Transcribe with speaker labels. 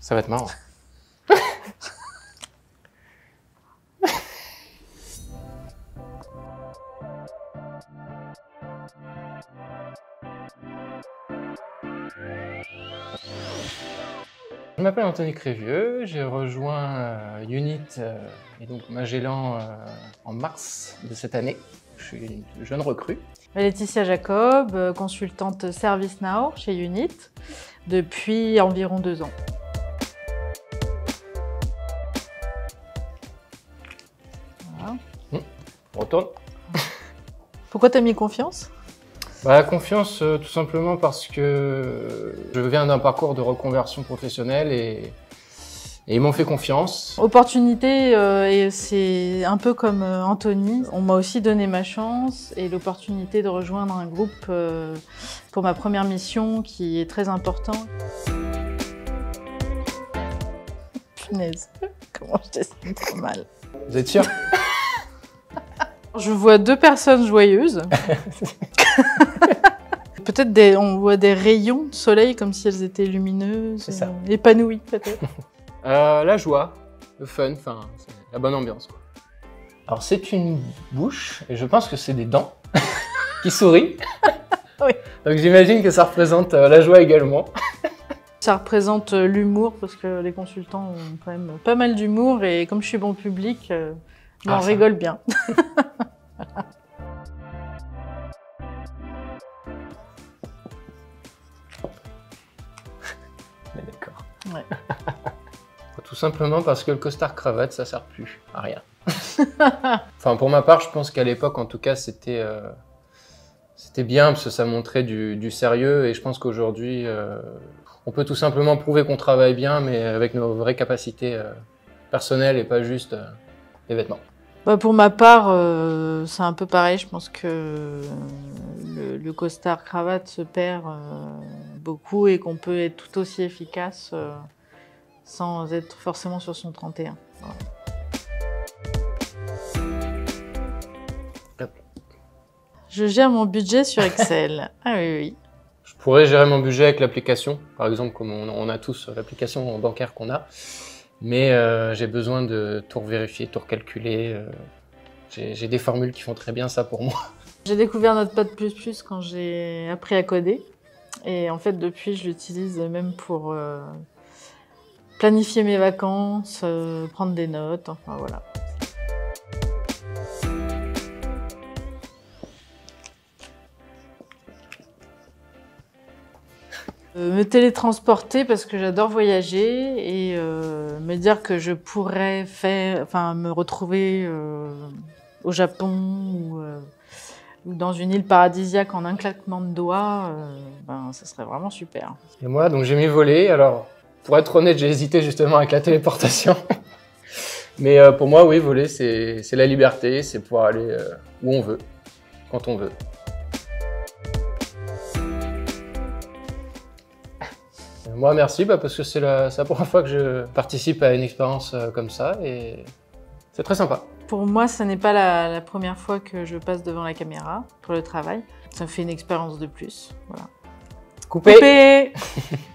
Speaker 1: Ça va être marrant. Je m'appelle Anthony Crévieux, j'ai rejoint euh, Unit euh, et donc Magellan euh, en mars de cette année. Je suis une jeune recrue.
Speaker 2: Laetitia Jacob, consultante ServiceNow chez Unit depuis environ deux ans.
Speaker 1: On retourne.
Speaker 2: Pourquoi t'as mis confiance?
Speaker 1: Bah, confiance, euh, tout simplement parce que je viens d'un parcours de reconversion professionnelle et, et ils m'ont fait confiance.
Speaker 2: Opportunité, euh, et c'est un peu comme euh, Anthony. On m'a aussi donné ma chance et l'opportunité de rejoindre un groupe euh, pour ma première mission qui est très important. Punaise, comment je dessine trop mal.
Speaker 1: Vous êtes sûr?
Speaker 2: Je vois deux personnes joyeuses. peut-être des, on voit des rayons de soleil comme si elles étaient lumineuses,
Speaker 1: ça.
Speaker 2: euh, épanouies peut-être.
Speaker 1: Euh, La joie, le fun, enfin, la bonne ambiance. quoi. Alors, c'est une bouche et je pense que c'est des dents qui sourient.
Speaker 2: Oui.
Speaker 1: Donc, j'imagine que ça représente euh, la joie également.
Speaker 2: Ça représente l'humour parce que les consultants ont quand même pas mal d'humour et comme je suis bon public, euh, on
Speaker 1: Ah,
Speaker 2: rigole bien.
Speaker 1: Mais d'accord.
Speaker 2: Ouais.
Speaker 1: Tout simplement parce que le costard cravate, ça sert plus à rien. enfin, pour ma part, je pense qu'à l'époque, en tout cas, c'était euh, c'était bien parce que ça montrait du, du sérieux et je pense qu'aujourd'hui, euh, on peut tout simplement prouver qu'on travaille bien, mais avec nos vraies capacités euh, personnelles et pas juste les vêtements.
Speaker 2: Bah, pour ma part, euh, c'est un peu pareil. Je pense que le, le costard cravate se perd euh, beaucoup et qu'on peut être tout aussi efficace euh, sans être forcément sur son 31. Voilà.
Speaker 1: Hop.
Speaker 2: Je gère mon budget sur Excel. ah oui, oui.
Speaker 1: Je pourrais gérer mon budget avec l'application, par exemple, comme on, on a tous l'application bancaire qu'on a, mais euh, j'ai besoin de tout vérifier, tout recalculer. euh, j'ai des formules qui font très bien ça pour moi.
Speaker 2: J'ai découvert Notepad++ quand j'ai appris à coder. Et en fait, depuis, je l'utilise même pour euh, planifier mes vacances, prendre des notes, enfin voilà. Euh, me télétransporter parce que j'adore voyager et euh, me dire que je pourrais me retrouver euh, au Japon ou, dans une île paradisiaque en un claquement de doigts, ben, ça serait vraiment super.
Speaker 1: Et moi, donc j'ai mis voler. Alors, pour être honnête, j'ai hésité justement avec la téléportation. mais pour moi, oui, voler, c'est la liberté, c'est pouvoir aller où on veut, quand on veut. Moi, merci, bah, parce que c'est la, première fois que je participe à une expérience euh, comme ça et c'est très sympa.
Speaker 2: Pour moi, ce n'est pas la, la première fois que je passe devant la caméra pour le travail. Ça me fait une expérience de plus. Voilà.
Speaker 1: Coupé.
Speaker 2: Coupé